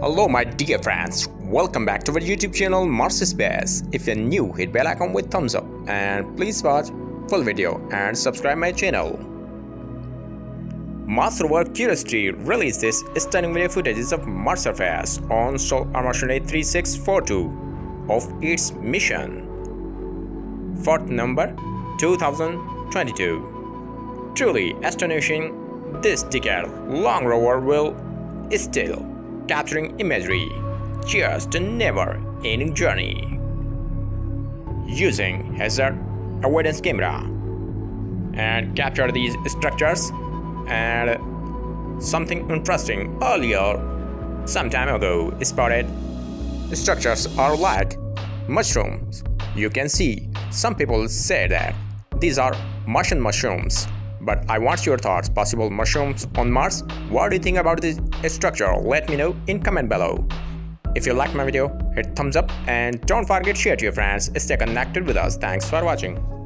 Hello my dear friends, welcome back to our YouTube channel Mars Space. If you're new, hit bell icon with thumbs up and please watch full video and subscribe my channel. Mars rover Curiosity releases stunning video footages of Mars surface on Sol Armstrong 3642 of its mission. Fourth number 2022. Truly astonishing, this decade-long rover will still capturing imagery, just a never-ending journey. Using hazard avoidance camera. And capture these structures. And something interesting earlier some time ago spotted. Structures are like mushrooms. You can see some people say that these are martian mushrooms but I want your thoughts possible mushrooms on Mars. What do you think about this structure? Let me know in comment below. If you like my video, hit thumbs up and don't forget to share to your friends. Stay connected with us. Thanks for watching.